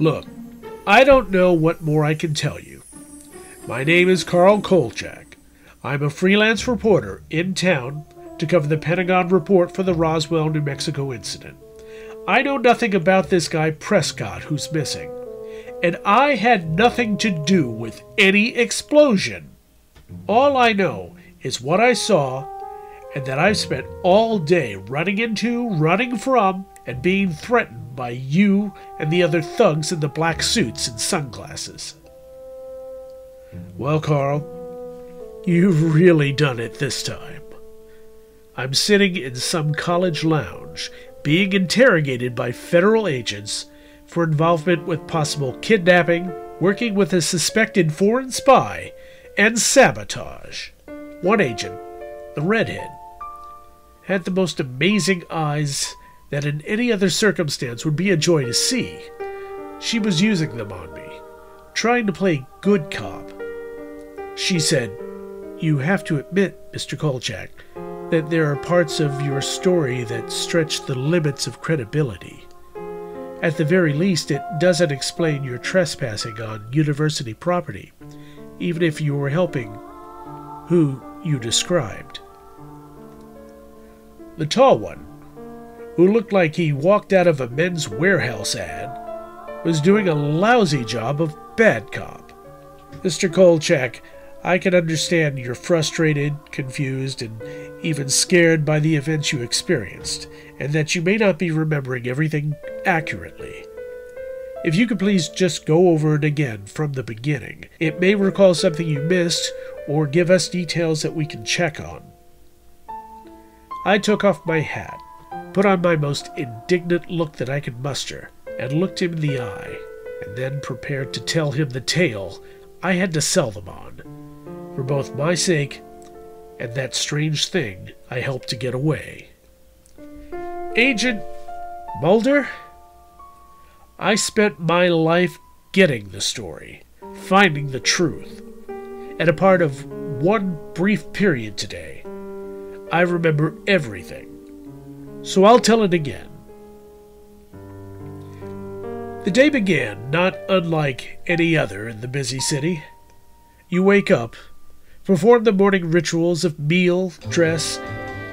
Look, I don't know what more I can tell you. My name is Carl Kolchak. I'm a freelance reporter in town to cover the Pentagon report for the Roswell, New Mexico incident. I know nothing about this guy Prescott who's missing, and I had nothing to do with any explosion. All I know is what I saw and that I've spent all day running into, running from, and being threatened by you and the other thugs in the black suits and sunglasses. Well, Carl, you've really done it this time. I'm sitting in some college lounge being interrogated by federal agents for involvement with possible kidnapping, working with a suspected foreign spy, and sabotage. One agent, the redhead, had the most amazing eyes that in any other circumstance would be a joy to see. She was using them on me, trying to play good cop. She said, You have to admit, Mr. Kolchak, that there are parts of your story that stretch the limits of credibility. At the very least, it doesn't explain your trespassing on university property, even if you were helping who you described. The tall one, who looked like he walked out of a Men's Wearhouse ad, was doing a lousy job of bad cop. Mr. Kolchak, I can understand you're frustrated, confused, and even scared by the events you experienced, and that you may not be remembering everything accurately. If you could please just go over it again from the beginning, it may recall something you missed or give us details that we can check on. I took off my hat, put on my most indignant look that I could muster, and looked him in the eye, and then prepared to tell him the tale I had to sell them on, for both my sake and that strange thing I helped to get away. Agent Mulder? I spent my life getting the story, finding the truth, and a part of one brief period today. I remember everything, so I'll tell it again. The day began not unlike any other in the busy city. You wake up perform the morning rituals of meal, dress,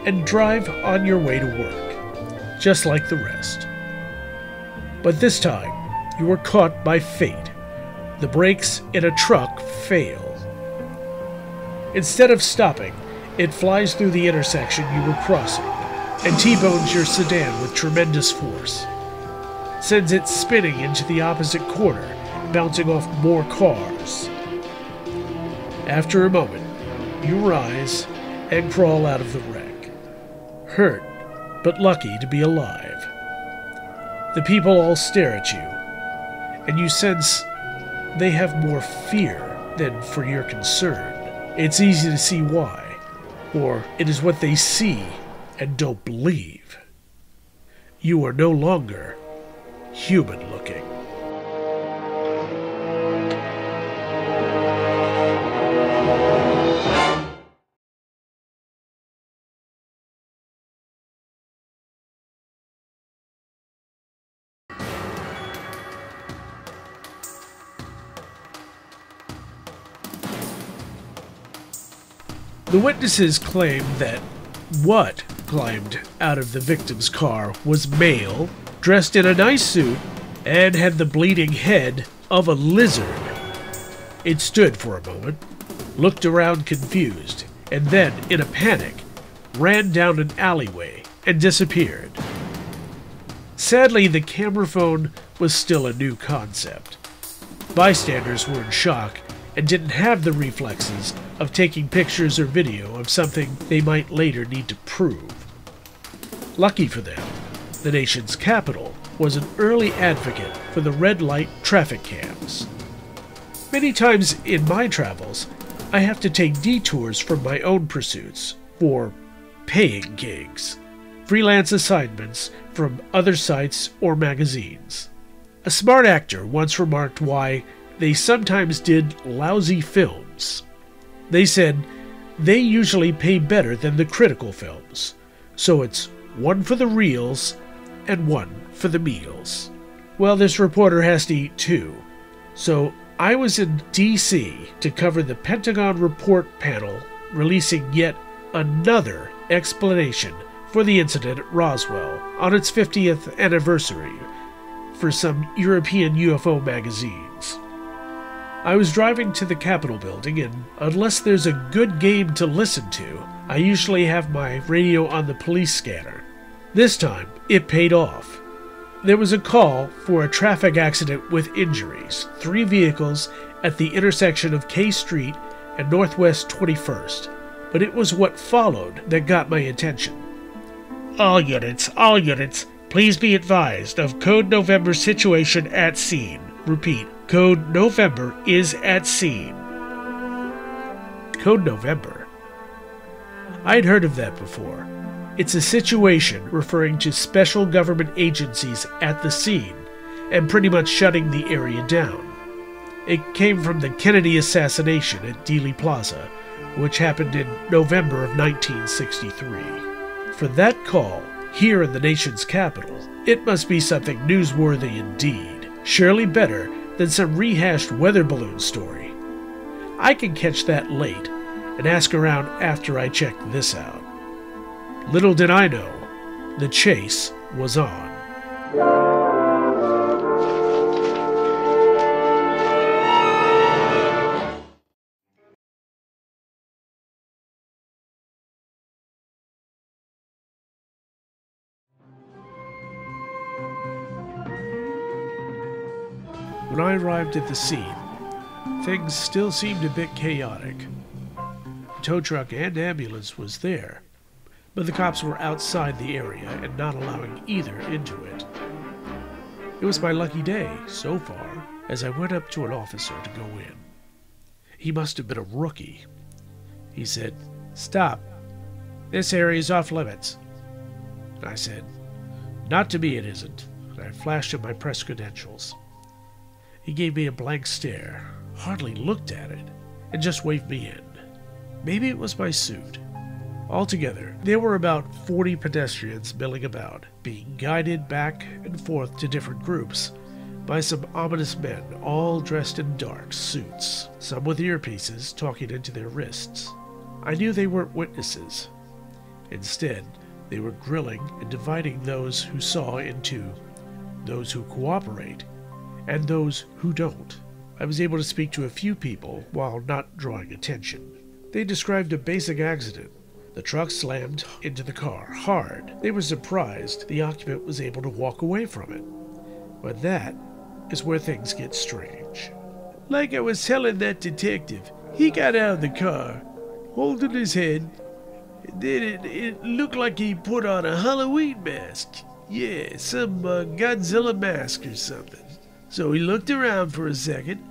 and drive on your way to work, just like the rest. But this time, you were caught by fate. The brakes in a truck fail. Instead of stopping, it flies through the intersection you were crossing and T-bones your sedan with tremendous force. Sends it spinning into the opposite corner, bouncing off more cars. After a moment, you rise and crawl out of the wreck. Hurt, but lucky to be alive. The people all stare at you, and you sense they have more fear than for your concern. It's easy to see why, or it is what they see and don't believe. You are no longer human looking. The witnesses claim that what climbed out of the victim's car was male, dressed in a nice suit, and had the bleeding head of a lizard. It stood for a moment, looked around confused, and then, in a panic, ran down an alleyway and disappeared. Sadly, the camera phone was still a new concept. Bystanders were in shock and didn't have the reflexes of taking pictures or video of something they might later need to prove. Lucky for them, the nation's capital was an early advocate for the red light traffic cams. Many times in my travels, I have to take detours from my own pursuits for paying gigs, freelance assignments from other sites or magazines. A smart actor once remarked why they sometimes did lousy films. They said they usually pay better than the critical films, so it's one for the reels and one for the meals. Well, this reporter has to eat too. So I was in DC to cover the Pentagon report panel releasing yet another explanation for the incident at Roswell on its 50th anniversary for some European UFO magazines. I was driving to the Capitol building, and unless there's a good game to listen to, I usually have my radio on the police scanner. This time, it paid off. There was a call for a traffic accident with injuries, three vehicles at the intersection of K Street and Northwest 21st, but it was what followed that got my attention. All units, all units, please be advised of Code November situation at scene. Repeat, Code November is at scene. Code November? I'd heard of that before. It's a situation referring to special government agencies at the scene and pretty much shutting the area down. It came from the Kennedy assassination at Dealey Plaza, which happened in November of 1963. For that call, here in the nation's capital, it must be something newsworthy indeed, surely better than some rehashed weather balloon story. I can catch that late and ask around after I check this out. Little did I know, the chase was on. When I arrived at the scene, things still seemed a bit chaotic. The tow truck and ambulance was there, but the cops were outside the area and not allowing either into it. It was my lucky day, so far, as I went up to an officer to go in. He must have been a rookie. He said, Stop. This area is off limits. I said, Not to me, it isn't. And I flashed him my press credentials. He gave me a blank stare, hardly looked at it, and just waved me in. Maybe it was my suit. Altogether, there were about 40 pedestrians milling about, being guided back and forth to different groups by some ominous men, all dressed in dark suits, some with earpieces talking into their wrists. I knew they weren't witnesses. Instead, they were grilling and dividing those who saw into those who cooperate and those who don't. I was able to speak to a few people while not drawing attention. They described a basic accident the truck slammed into the car hard. They were surprised the occupant was able to walk away from it. But that is where things get strange. Like I was telling that detective, he got out of the car, holding his head, and then it, it looked like he put on a Halloween mask. Yeah, some uh, Godzilla mask or something. So he looked around for a second,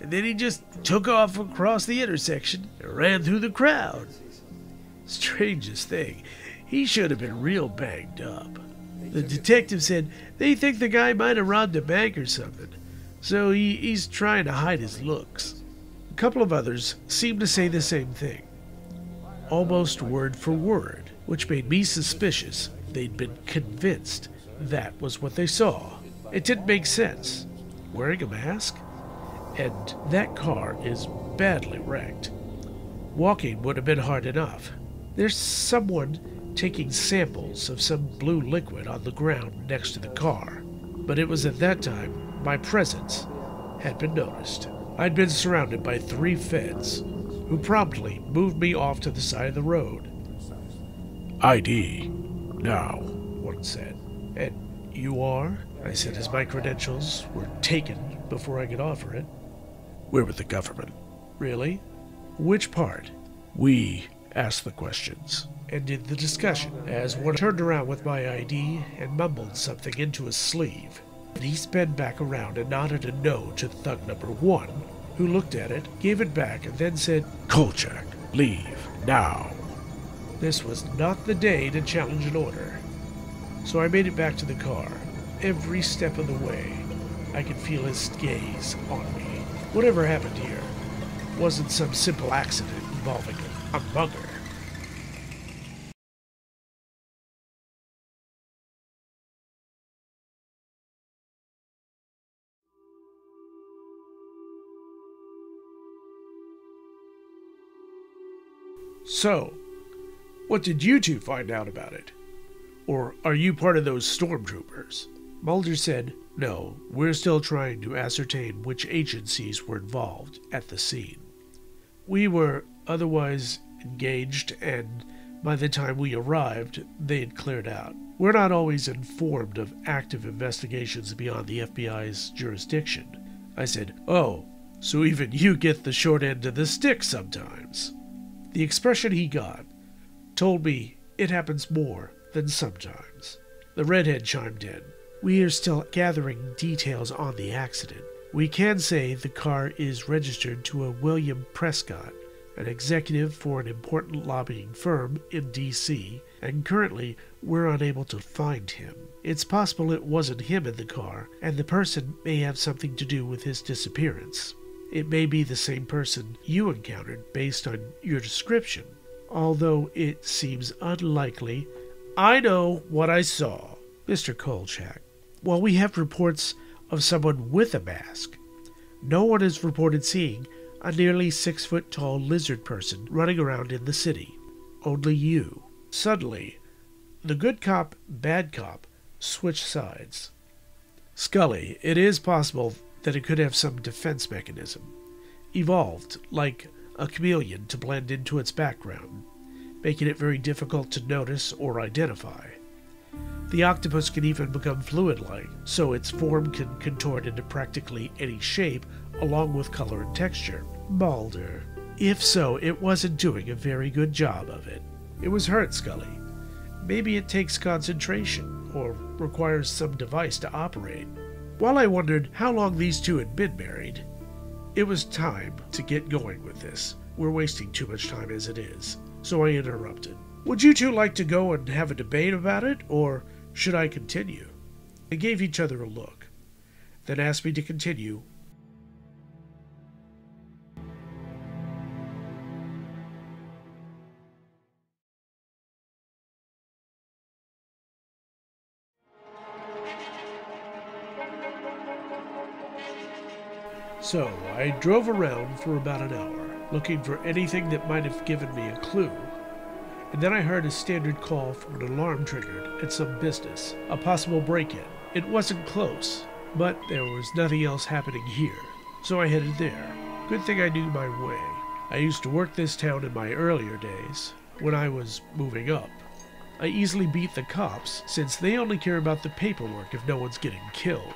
and then he just took off across the intersection and ran through the crowd. Strangest thing, he should have been real banged up. The detective said they think the guy might have robbed a bank or something, so he, he's trying to hide his looks. A couple of others seemed to say the same thing, almost word for word, which made me suspicious they'd been convinced that was what they saw. It didn't make sense. Wearing a mask? And that car is badly wrecked. Walking would have been hard enough. There's someone taking samples of some blue liquid on the ground next to the car. But it was at that time my presence had been noticed. I'd been surrounded by three feds, who promptly moved me off to the side of the road. ID. Now, one said. And you are? I said as my credentials were taken before I could offer it. We're with the government. Really? Which part? We asked the questions, ended the discussion as one turned around with my ID and mumbled something into his sleeve. And he sped back around and nodded a no to thug number one, who looked at it, gave it back, and then said, Kolchak, leave, now. This was not the day to challenge an order. So I made it back to the car. Every step of the way, I could feel his gaze on me. Whatever happened here wasn't some simple accident involving a mugger. So, what did you two find out about it? Or are you part of those stormtroopers? Mulder said, No, we're still trying to ascertain which agencies were involved at the scene. We were otherwise engaged, and by the time we arrived, they had cleared out. We're not always informed of active investigations beyond the FBI's jurisdiction. I said, Oh, so even you get the short end of the stick sometimes. The expression he got told me it happens more than sometimes. The redhead chimed in. We are still gathering details on the accident. We can say the car is registered to a William Prescott, an executive for an important lobbying firm in D.C., and currently we're unable to find him. It's possible it wasn't him in the car, and the person may have something to do with his disappearance. It may be the same person you encountered based on your description, although it seems unlikely. I know what I saw, Mr. Kolchak. While we have reports of someone with a mask, no one has reported seeing a nearly six foot tall lizard person running around in the city. Only you. Suddenly, the good cop, bad cop switch sides. Scully, it is possible that it could have some defense mechanism, evolved like a chameleon to blend into its background, making it very difficult to notice or identify. The octopus can even become fluid like, so its form can contort into practically any shape along with color and texture. Mulder. If so, it wasn't doing a very good job of it. It was hurt, Scully. Maybe it takes concentration, or requires some device to operate. While I wondered how long these two had been married, it was time to get going with this. We're wasting too much time as it is. So I interrupted. Would you two like to go and have a debate about it, or should I continue? They gave each other a look, then asked me to continue So I drove around for about an hour, looking for anything that might have given me a clue. And then I heard a standard call for an alarm triggered at some business, a possible break in. It wasn't close, but there was nothing else happening here, so I headed there. Good thing I knew my way. I used to work this town in my earlier days, when I was moving up. I easily beat the cops, since they only care about the paperwork if no one's getting killed.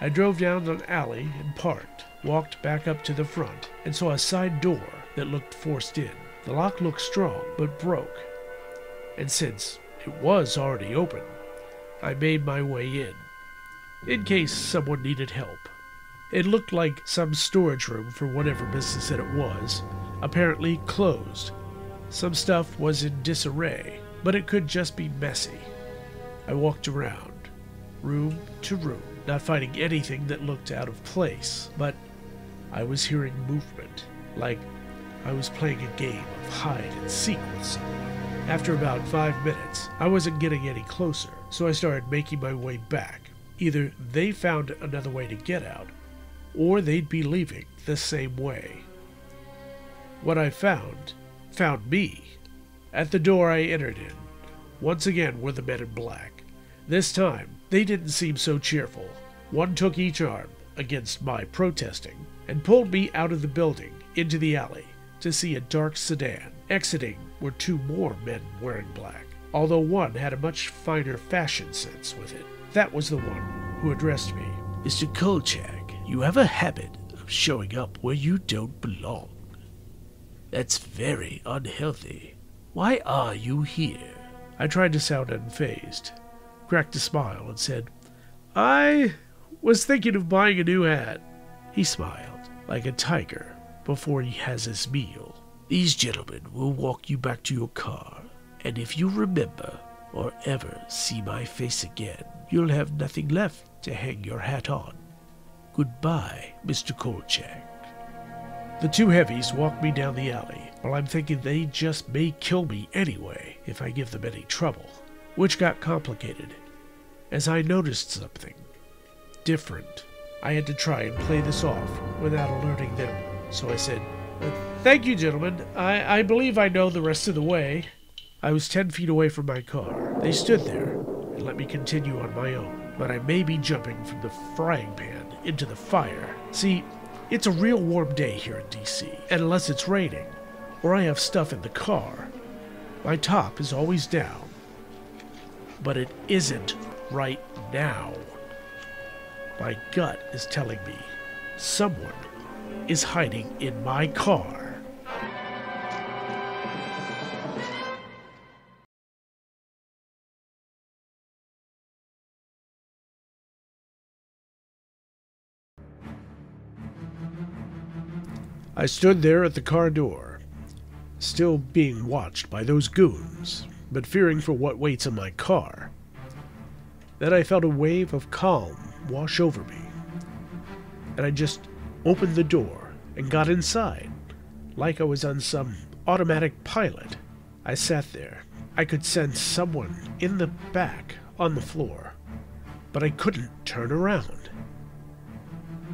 I drove down an alley and parked, walked back up to the front, and saw a side door that looked forced in. The lock looked strong, but broke. And since it was already open, I made my way in, in case someone needed help. It looked like some storage room for whatever business that it was, apparently closed. Some stuff was in disarray, but it could just be messy. I walked around, room to room, not finding anything that looked out of place, but I was hearing movement, like I was playing a game of hide and seek with someone. After about five minutes, I wasn't getting any closer, so I started making my way back. Either they found another way to get out, or they'd be leaving the same way. What I found found me. At the door I entered in, once again were the men in black. This time, they didn't seem so cheerful. One took each arm against my protesting and pulled me out of the building into the alley to see a dark sedan. Exiting were two more men wearing black, although one had a much finer fashion sense with it. That was the one who addressed me. Mr. Kolchak, you have a habit of showing up where you don't belong. That's very unhealthy. Why are you here? I tried to sound unfazed, cracked a smile, and said, I was thinking of buying a new hat. He smiled, like a tiger before he has his meal. These gentlemen will walk you back to your car, and if you remember or ever see my face again, you'll have nothing left to hang your hat on. Goodbye, Mr. Kolchak. The two heavies walked me down the alley, while I'm thinking they just may kill me anyway if I give them any trouble, which got complicated as I noticed something different. I had to try and play this off without alerting them, so I said, Thank you, gentlemen. I, I believe I know the rest of the way. I was ten feet away from my car. They stood there and let me continue on my own, but I may be jumping from the frying pan into the fire. See, it's a real warm day here in DC, and unless it's raining, or I have stuff in the car, my top is always down. But it isn't right now. My gut is telling me someone is hiding in my car. I stood there at the car door, still being watched by those goons, but fearing for what waits in my car. Then I felt a wave of calm wash over me, and I just opened the door and got inside, like I was on some automatic pilot. I sat there. I could sense someone in the back on the floor, but I couldn't turn around.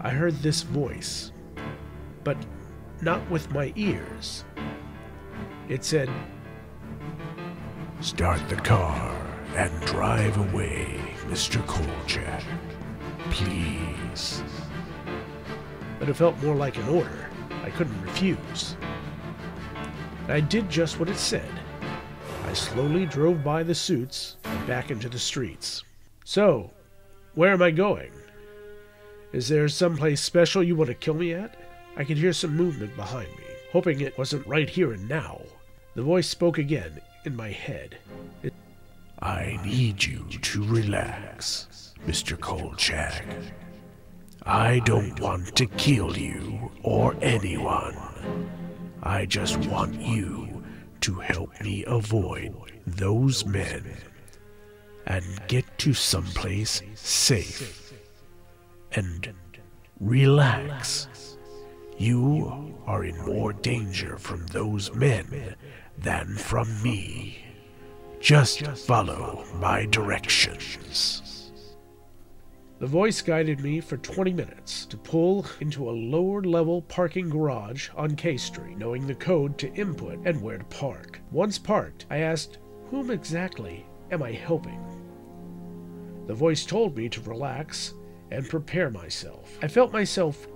I heard this voice, but not with my ears. It said, Start the car and drive away, Mr. Kolchak. Please. but it felt more like an order. I couldn't refuse. I did just what it said. I slowly drove by the suits and back into the streets. So, where am I going? Is there some place special you want to kill me at? I could hear some movement behind me, hoping it wasn't right here and now. The voice spoke again in my head. It, I need you to relax, Mr. Kolchak. I don't want to kill you or anyone. I just want you to help me avoid those men and get to someplace safe and relax. You are in more danger from those men than from me. Just follow my directions. the voice guided me for 20 minutes to pull into a lower level parking garage on K Street, knowing the code to input and where to park. Once parked, I asked, Whom exactly am I helping? The voice told me to relax and prepare myself. I felt myself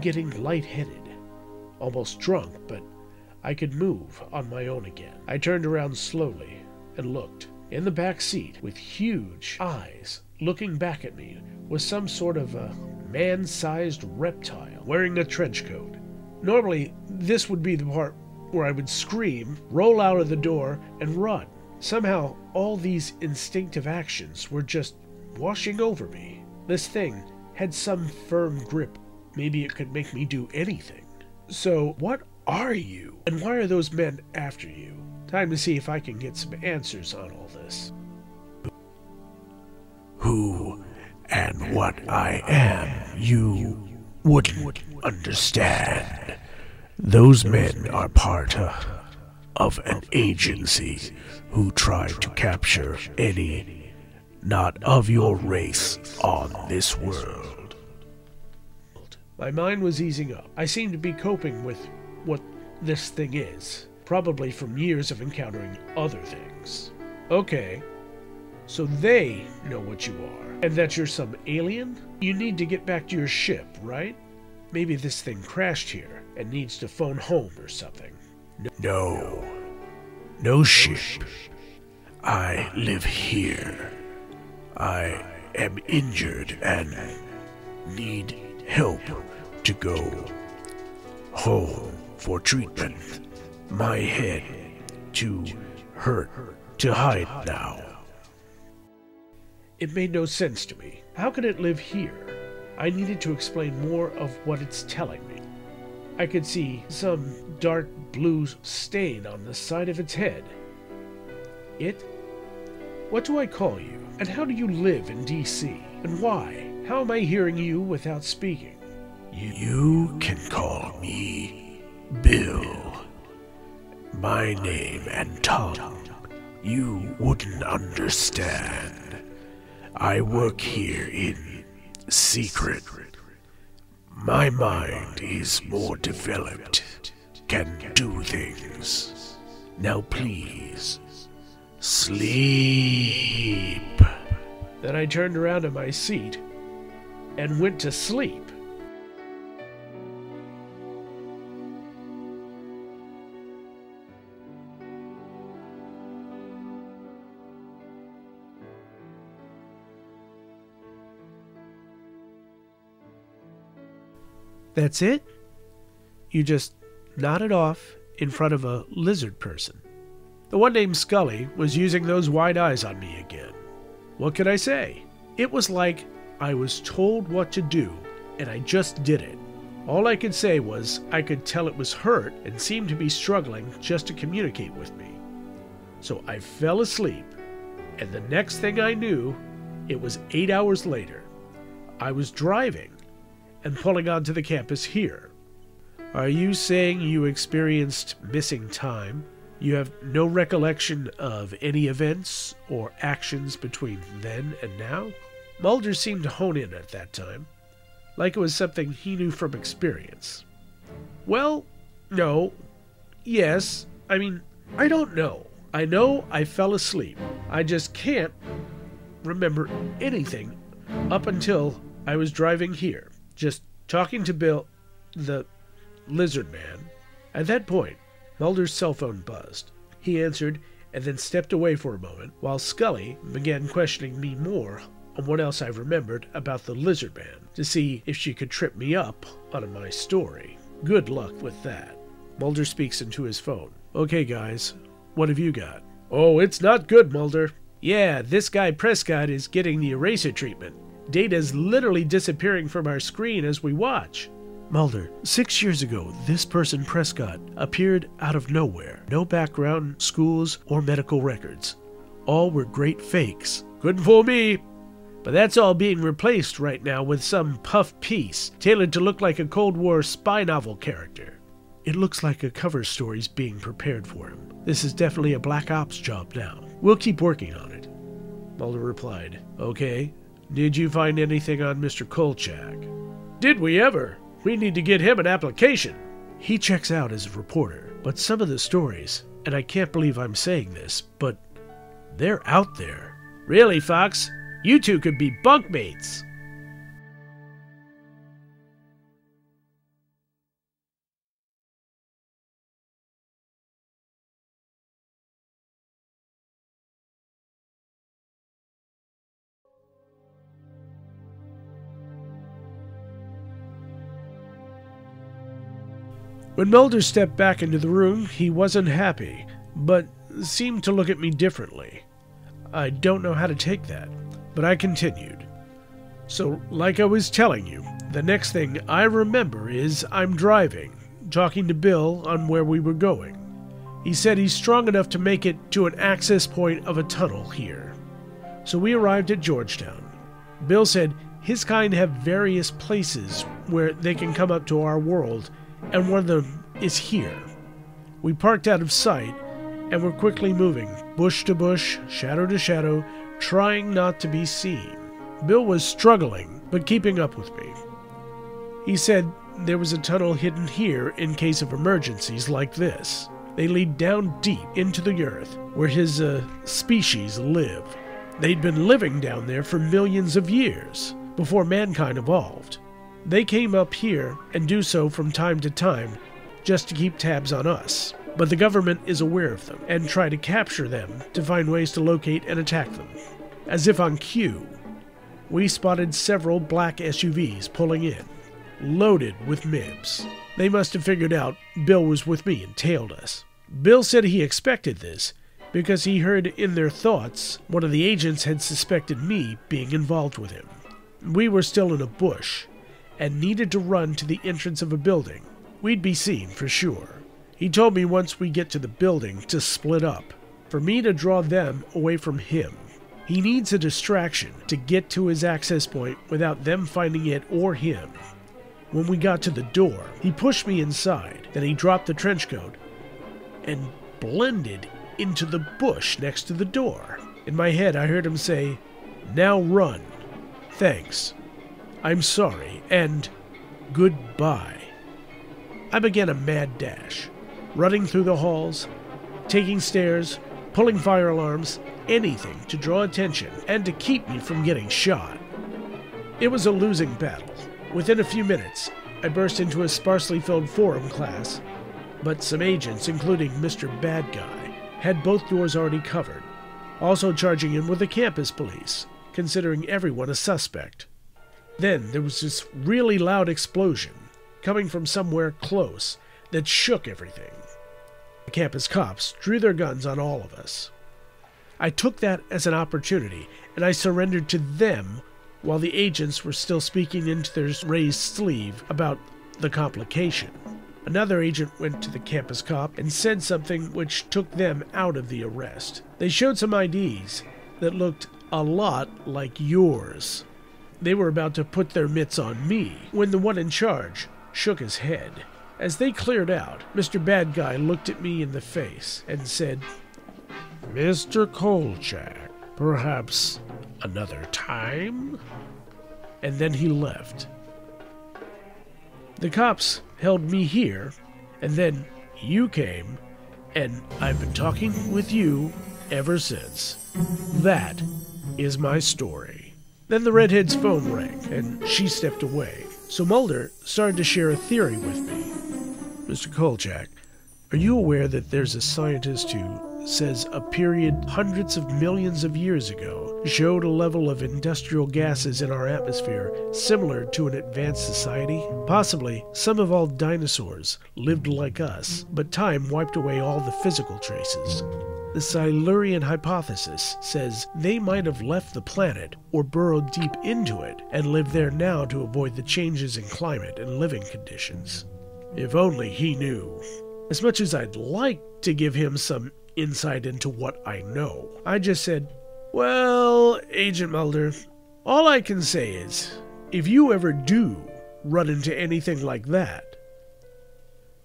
getting lightheaded, almost drunk, but I could move on my own again. I turned around slowly and looked. In the back seat, with huge eyes looking back at me, was some sort of a man sized reptile wearing a trench coat. Normally, this would be the part where I would scream, roll out of the door, and run. Somehow, all these instinctive actions were just washing over me. This thing had some firm grip Maybe it could make me do anything. So, what are you? And why are those men after you? Time to see if I can get some answers on all this. Who and what I am, you wouldn't understand. Those men are part of, of an agency who tried to capture any not of your race on this world. My mind was easing up. I seemed to be coping with what this thing is, probably from years of encountering other things. Okay, so they know what you are, and that you're some alien? You need to get back to your ship, right? Maybe this thing crashed here and needs to phone home or something. No. No ship. I live here. I am injured and need help to go home for treatment. My head too hurt to hide now. It made no sense to me. How could it live here? I needed to explain more of what it's telling me. I could see some dark blue stain on the side of its head. It? What do I call you? And how do you live in DC? And why? How am I hearing you without speaking? You can call me Bill. My name and tongue you wouldn't understand. I work here in secret. My mind is more developed can do things. Now please, sleep. Then I turned around in my seat and went to sleep. That's it? You just nodded off in front of a lizard person. The one named Scully was using those wide eyes on me again. What could I say? It was like I was told what to do, and I just did it. All I could say was I could tell it was hurt and seemed to be struggling just to communicate with me. So I fell asleep, and the next thing I knew, it was eight hours later. I was driving and pulling onto the campus here. Are you saying you experienced missing time? You have no recollection of any events or actions between then and now? Mulder seemed to hone in at that time, like it was something he knew from experience. Well, no. Yes. I mean, I don't know. I know I fell asleep. I just can't remember anything up until I was driving here, just talking to Bill, the lizard man. At that point, Mulder's cell phone buzzed. He answered and then stepped away for a moment while Scully began questioning me more on what else I remembered about the lizard man to see if she could trip me up on my story. Good luck with that. Mulder speaks into his phone. Okay, guys, what have you got? Oh, it's not good, Mulder. Yeah, this guy Prescott is getting the eraser treatment. Data's literally disappearing from our screen as we watch. Mulder, six years ago, this person, Prescott, appeared out of nowhere. No background, schools, or medical records. All were great fakes. Couldn't fool me. But that's all being replaced right now with some puff piece, tailored to look like a Cold War spy novel character. It looks like a cover story's being prepared for him. This is definitely a Black Ops job now. We'll keep working on it. Mulder replied, Okay. Did you find anything on Mr. Kolchak? Did we ever? We need to get him an application. He checks out as a reporter, but some of the stories, and I can't believe I'm saying this, but they're out there. Really, Fox? You two could be bunkmates. When Mulder stepped back into the room, he wasn't happy, but seemed to look at me differently. I don't know how to take that, but I continued. So, like I was telling you, the next thing I remember is I'm driving, talking to Bill on where we were going. He said he's strong enough to make it to an access point of a tunnel here. So we arrived at Georgetown. Bill said his kind have various places where they can come up to our world and one of them is here. We parked out of sight and were quickly moving, bush to bush, shadow to shadow, trying not to be seen. Bill was struggling, but keeping up with me. He said there was a tunnel hidden here in case of emergencies like this. They lead down deep into the earth, where his uh, species live. They'd been living down there for millions of years, before mankind evolved. They came up here and do so from time to time just to keep tabs on us. But the government is aware of them and try to capture them to find ways to locate and attack them. As if on cue, we spotted several black SUVs pulling in, loaded with MIBs. They must have figured out Bill was with me and tailed us. Bill said he expected this because he heard in their thoughts one of the agents had suspected me being involved with him. We were still in a bush, and needed to run to the entrance of a building. We'd be seen for sure. He told me once we get to the building to split up, for me to draw them away from him. He needs a distraction to get to his access point without them finding it or him. When we got to the door, he pushed me inside, then he dropped the trench coat and blended into the bush next to the door. In my head, I heard him say, Now run. Thanks. I'm sorry, and goodbye. I began a mad dash. Running through the halls, taking stairs, pulling fire alarms, anything to draw attention and to keep me from getting shot. It was a losing battle. Within a few minutes, I burst into a sparsely filled forum class, but some agents, including Mr. Bad Guy, had both doors already covered, also charging in with the campus police, considering everyone a suspect. Then there was this really loud explosion coming from somewhere close that shook everything. The campus cops drew their guns on all of us. I took that as an opportunity and I surrendered to them while the agents were still speaking into their raised sleeve about the complication. Another agent went to the campus cop and said something which took them out of the arrest. They showed some IDs that looked a lot like yours. They were about to put their mitts on me when the one in charge shook his head. As they cleared out, Mr. Bad Guy looked at me in the face and said, Mr. Kolchak, perhaps another time? And then he left. The cops held me here, and then you came, and I've been talking with you ever since. That is my story. Then the redhead's phone rang, and she stepped away. So Mulder started to share a theory with me. Mr. Kolchak, are you aware that there's a scientist who says a period hundreds of millions of years ago showed a level of industrial gases in our atmosphere similar to an advanced society? Possibly some of all dinosaurs lived like us, but time wiped away all the physical traces. The Silurian hypothesis says they might have left the planet or burrowed deep into it and live there now to avoid the changes in climate and living conditions. If only he knew. As much as I'd like to give him some insight into what I know, I just said, Well, Agent Mulder, all I can say is, if you ever do run into anything like that,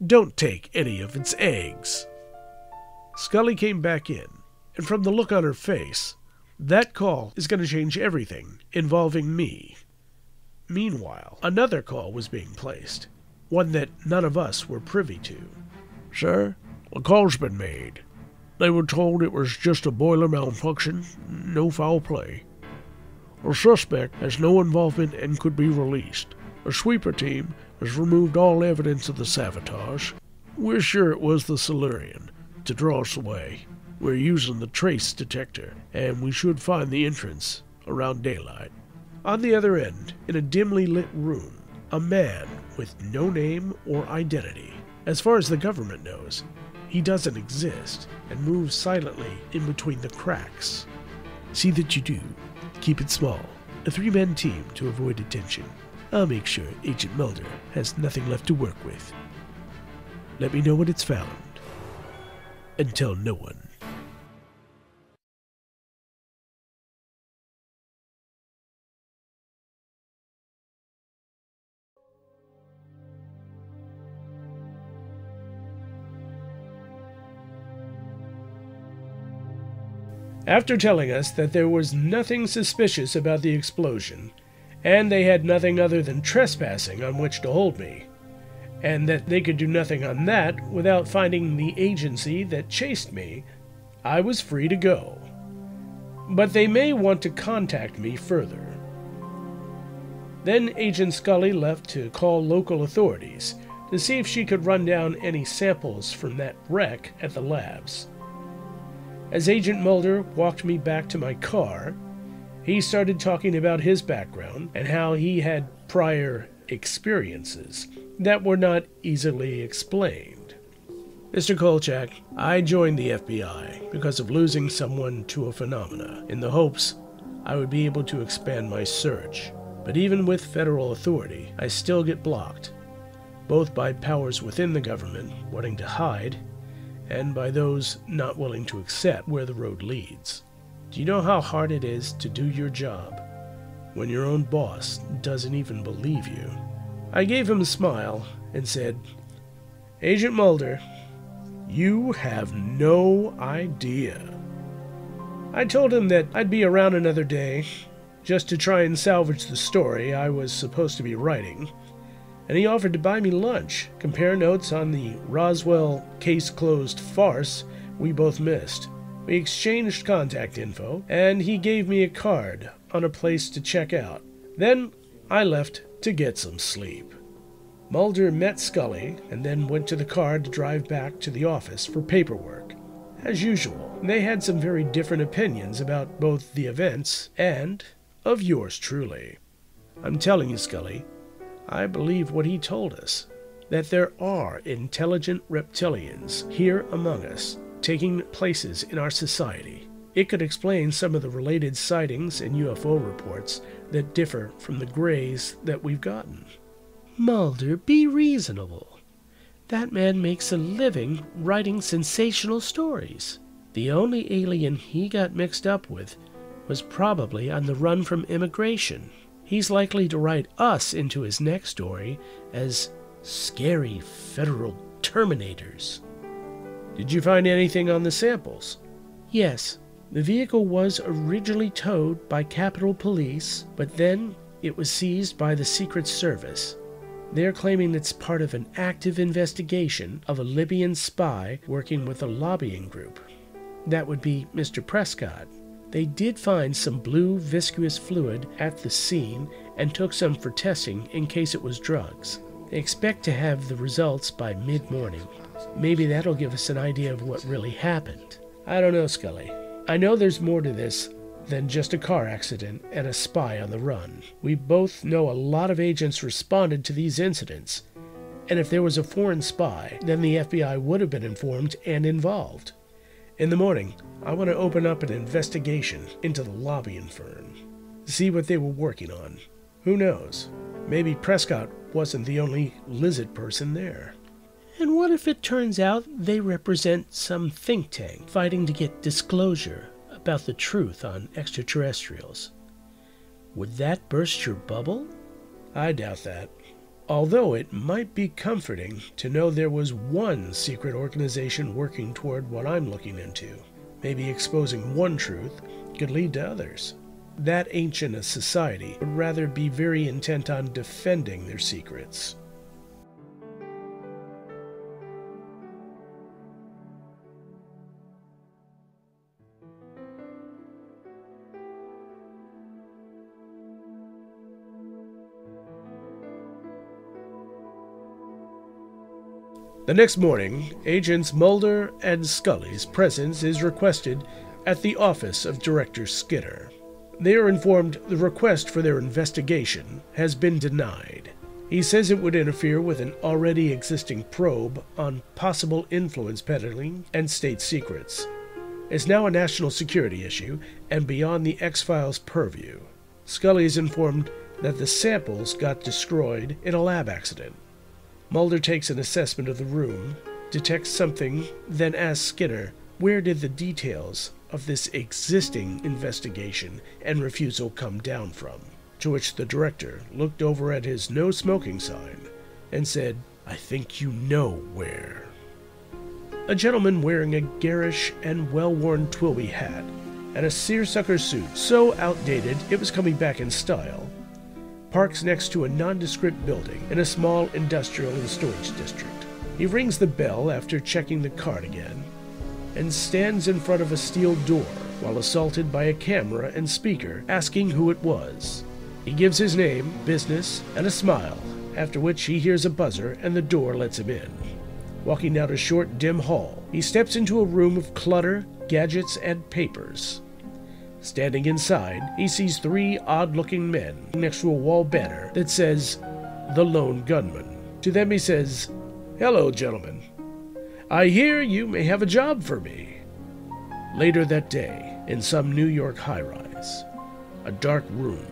don't take any of its eggs. Scully came back in, and from the look on her face, that call is going to change everything involving me. Meanwhile, another call was being placed, one that none of us were privy to. Sir, a call's been made. They were told it was just a boiler malfunction, no foul play. The suspect has no involvement and could be released. A sweeper team has removed all evidence of the sabotage. We're sure it was the Silurian, to draw us away. We're using the trace detector, and we should find the entrance around daylight. On the other end, in a dimly lit room, a man with no name or identity. As far as the government knows, he doesn't exist and moves silently in between the cracks. See that you do. Keep it small. A three man team to avoid attention. I'll make sure Agent Mulder has nothing left to work with. Let me know when it's found and tell no one. After telling us that there was nothing suspicious about the explosion, and they had nothing other than trespassing on which to hold me, and that they could do nothing on that without finding the agency that chased me, I was free to go. But they may want to contact me further. Then Agent Scully left to call local authorities to see if she could run down any samples from that wreck at the labs. As Agent Mulder walked me back to my car, he started talking about his background and how he had prior experiences that were not easily explained. Mr. Kolchak, I joined the FBI because of losing someone to a phenomena in the hopes I would be able to expand my search. But even with federal authority, I still get blocked, both by powers within the government wanting to hide and by those not willing to accept where the road leads. Do you know how hard it is to do your job when your own boss doesn't even believe you? I gave him a smile and said, Agent Mulder, you have no idea. I told him that I'd be around another day, just to try and salvage the story I was supposed to be writing, and he offered to buy me lunch, compare notes on the Roswell case closed farce we both missed. We exchanged contact info, and he gave me a card on a place to check out. Then I left to get some sleep. Mulder met Scully and then went to the car to drive back to the office for paperwork. As usual, they had some very different opinions about both the events and of yours truly. I'm telling you, Scully, I believe what he told us that there are intelligent reptilians here among us, taking places in our society. It could explain some of the related sightings and UFO reports that differ from the grays that we've gotten. Mulder, be reasonable. That man makes a living writing sensational stories. The only alien he got mixed up with was probably on the run from immigration. He's likely to write us into his next story as scary federal terminators. Did you find anything on the samples? Yes. The vehicle was originally towed by Capitol Police, but then it was seized by the Secret Service. They're claiming it's part of an active investigation of a Libyan spy working with a lobbying group. That would be Mr. Prescott. They did find some blue viscous fluid at the scene and took some for testing in case it was drugs. They expect to have the results by mid morning. Maybe that'll give us an idea of what really happened. I don't know, Scully. I know there's more to this than just a car accident and a spy on the run. We both know a lot of agents responded to these incidents, and if there was a foreign spy, then the FBI would have been informed and involved. In the morning, I want to open up an investigation into the lobbying firm, see what they were working on. Who knows? Maybe Prescott wasn't the only lizard person there. And what if it turns out they represent some think tank fighting to get disclosure about the truth on extraterrestrials? Would that burst your bubble? I doubt that. Although it might be comforting to know there was one secret organization working toward what I'm looking into. Maybe exposing one truth could lead to others. That ancient a society would rather be very intent on defending their secrets. The next morning, Agents Mulder and Scully's presence is requested at the office of Director Skinner. They are informed the request for their investigation has been denied. He says it would interfere with an already existing probe on possible influence peddling and state secrets. It's now a national security issue and beyond the X Files' purview. Scully is informed that the samples got destroyed in a lab accident. Mulder takes an assessment of the room, detects something, then asks Skinner where did the details of this existing investigation and refusal come down from. To which the director looked over at his no smoking sign and said, I think you know where. A gentleman wearing a garish and well worn Trilby hat and a seersucker suit so outdated it was coming back in style parks next to a nondescript building in a small industrial and storage district. He rings the bell after checking the card again and stands in front of a steel door while assaulted by a camera and speaker asking who it was. He gives his name, business, and a smile, after which he hears a buzzer and the door lets him in. Walking down a short, dim hall, he steps into a room of clutter, gadgets, and papers. Standing inside, he sees three odd looking men next to a wall banner that says, The Lone Gunmen. To them he says, Hello, gentlemen. I hear you may have a job for me. Later that day, in some New York high rise, a dark room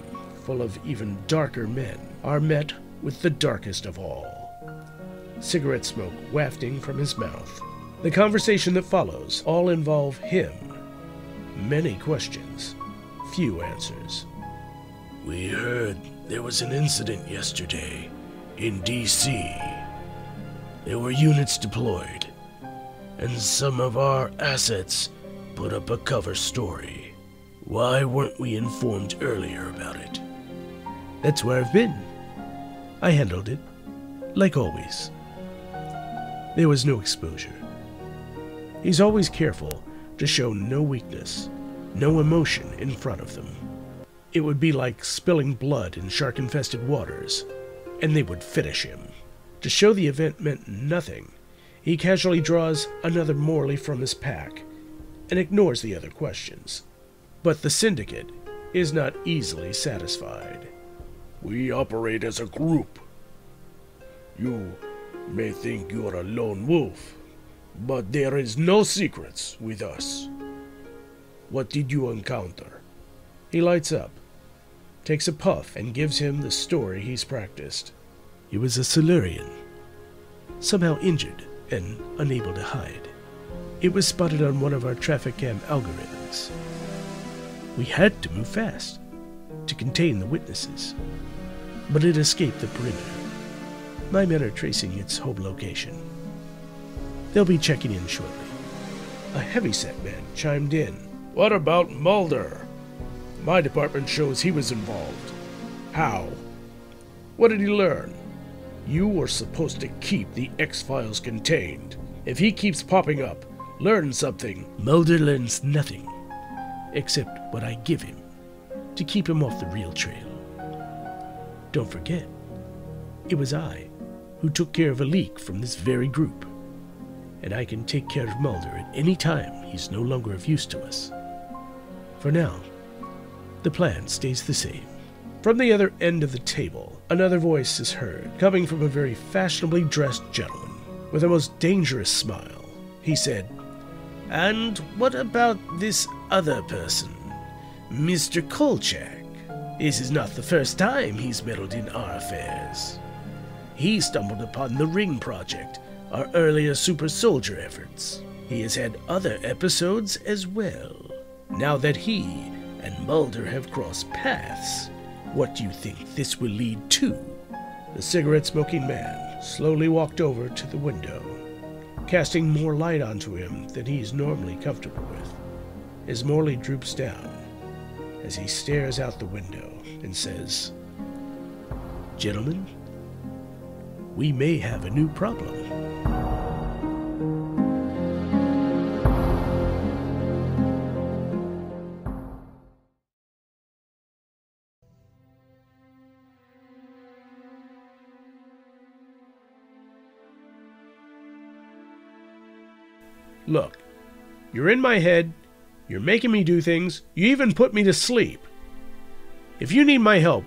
full of even darker men are met with the darkest of all. Cigarette smoke wafting from his mouth. The conversation that follows all involve him Many questions, few answers. We heard there was an incident yesterday in D.C. There were units deployed, and some of our assets put up a cover story. Why weren't we informed earlier about it? That's where I've been. I handled it. Like always, there was no exposure. He's always careful to show no weakness, no emotion in front of them. It would be like spilling blood in shark infested waters, and they would finish him. To show the event meant nothing, he casually draws another Morley from his pack and ignores the other questions. But the Syndicate is not easily satisfied. We operate as a group. You may think you're a lone wolf, but there is no secrets with us. What did you encounter? He lights up, takes a puff, and gives him the story he's practiced. He was a Silurian, somehow injured and unable to hide. It was spotted on one of our traffic cam algorithms. We had to move fast to contain the witnesses, but it escaped the perimeter. My men are tracing its home location. They'll be checking in shortly. A heavyset man chimed in. What about Mulder? My department shows he was involved. How? What did he learn? You were supposed to keep the X Files contained. If he keeps popping up, learn something. Mulder learns nothing, except what I give him, to keep him off the real trail. Don't forget, it was I who took care of a leak from this very group, and I can take care of Mulder at any time he's no longer of use to us. For now, the plan stays the same. From the other end of the table, another voice is heard, coming from a very fashionably dressed gentleman with a most dangerous smile. He said, And what about this other person, Mr. Kolchak? This is not the first time he's meddled in our affairs. He stumbled upon the Ring Project, our earlier super soldier efforts. He has had other episodes as well. Now that he and Mulder have crossed paths, what do you think this will lead to? The cigarette smoking man slowly walked over to the window, casting more light onto him than he is normally comfortable with. As Morley droops down, as he stares out the window and says, Gentlemen, we may have a new problem. Look, you're in my head, you're making me do things, you even put me to sleep. If you need my help,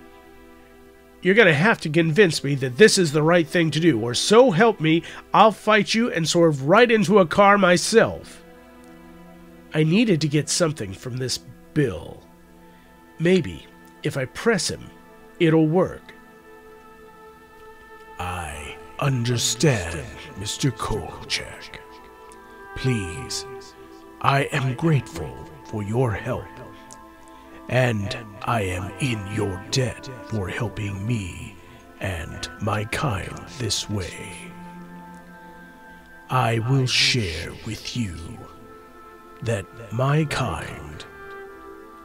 you're going to have to convince me that this is the right thing to do, or so help me, I'll fight you and swerve right into a car myself. I needed to get something from this Bill. Maybe, if I press him, it'll work. I understand, Mr. Kolchak. Please, I am grateful for your help, and I am in your debt for helping me and my kind this way. I will share with you that my kind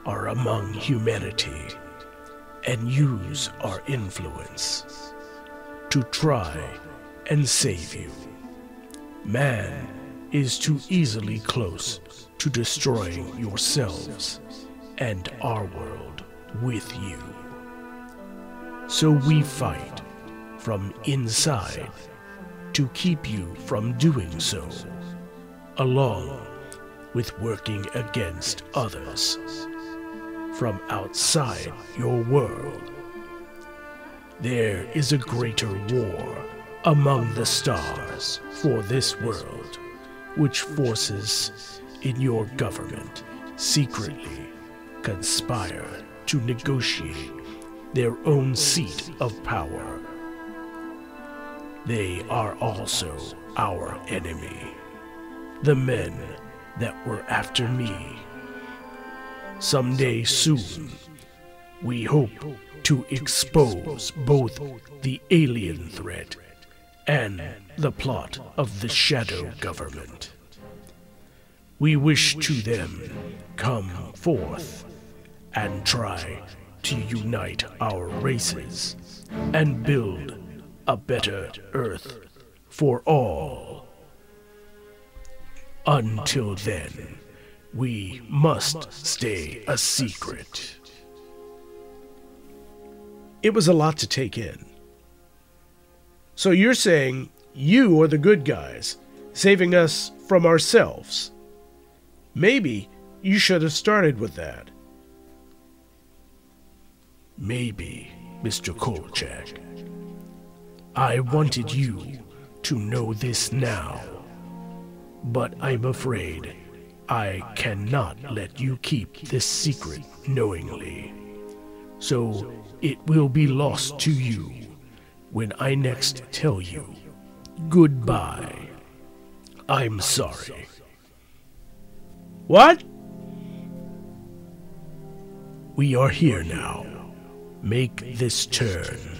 are among humanity and use our influence to try and save you. Man is too easily close to destroying yourselves and our world with you. So we fight from inside to keep you from doing so, along with working against others from outside your world. There is a greater war among the stars for this world which forces in your government secretly conspire to negotiate their own seat of power. They are also our enemy, the men that were after me. Someday soon, we hope to expose both the alien threat and the plot of the Shadow Government. We wish to them come forth and try to unite our races and build a better Earth for all. Until then, we must stay a secret. It was a lot to take in. So you're saying you are the good guys, saving us from ourselves. Maybe you should have started with that. Maybe, Mr. Kolchak. I wanted you to know this now. But I'm afraid I cannot let you keep this secret knowingly. So it will be lost to you when I next tell you goodbye. I'm sorry. What? We are here now. Make this turn.